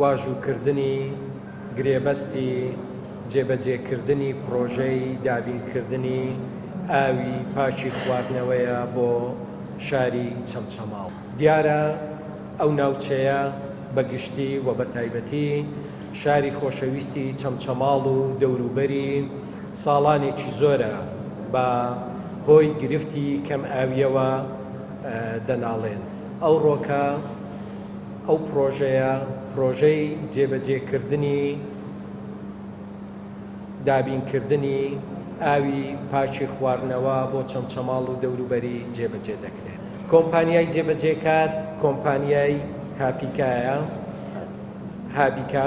واژووکردنی گرێبەستی جێبەجێکردنی پڕۆژەی دابینکردنی ئاوی پاکی خواردنەوەیە بۆ شاری چەمچەماڵ. دیارە ئەو ناوچەیە بە گشتی و بە تایبەتی شاری خۆشەویستی چەمچەماڵ و دەوروبەری ساڵانێکی زۆرە بە هۆی گرفتی کەمئاوییەوە دەناڵێن. ئەوڕۆکە. ئەو پڕۆژەیە پڕۆژەی جێبەجێکردنی دابینکردنی ئاوی پاکی خواردنەوە بۆ چەمچەماڵ و دەوروبەری جێبەجێ دەکرێت. کۆمپانیای جێبەجێکار کۆمپانیای هاپیکایە، Habica،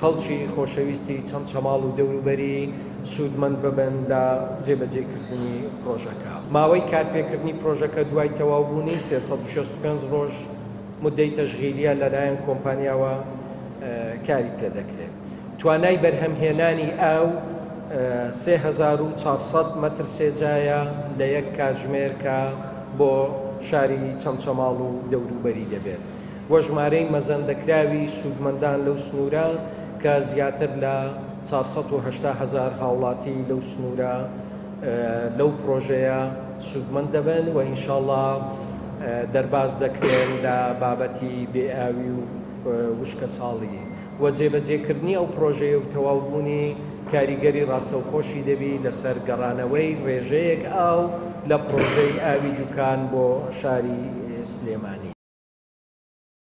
خەڵکی خۆشەویستی چەمچەماڵ و دەوروبەری سوودمەند ببن لە جێبەجێکردنی پڕۆژەکە. ماوەی کارپێکردنی پڕۆژەکە دوای تەواوبوونی سێ سەد و شەست و پێنج ڕۆژ مودەی تەشغیلیە لەلایەن کۆمپانیاوە کاری پێدەکرێت. توانای بەرهەمهێنانی ئاو سێ هەزار و چوار سەد مەتر سێجایە لە یەک کاتژمێر کە بۆ شاری چەمچەماڵ و دەوروبەری دەبێت. و ژمارەی مەزەندەکراوی سوودمەندان لەو سنوورە کە زیاتر لە چوار سەد و هەشتا هەزار هاوڵاتی لەو سنوورە لەو پڕۆژەیە سوودمەند دەبن و ئینشاڵڵا دەرباز دەکرێن لە بابەتی بێئاوی و وشکەساڵی. و جێبەجێکردنی ئەو پڕۆژەیە و تەواوبوونی کاریگەری ڕاستەوخۆشی دەبی لەسەر گەڕانەوەی ڕێژەیەک ئاو لە پڕۆژەی ئاوی دوکان بۆ شاری سلێمانی.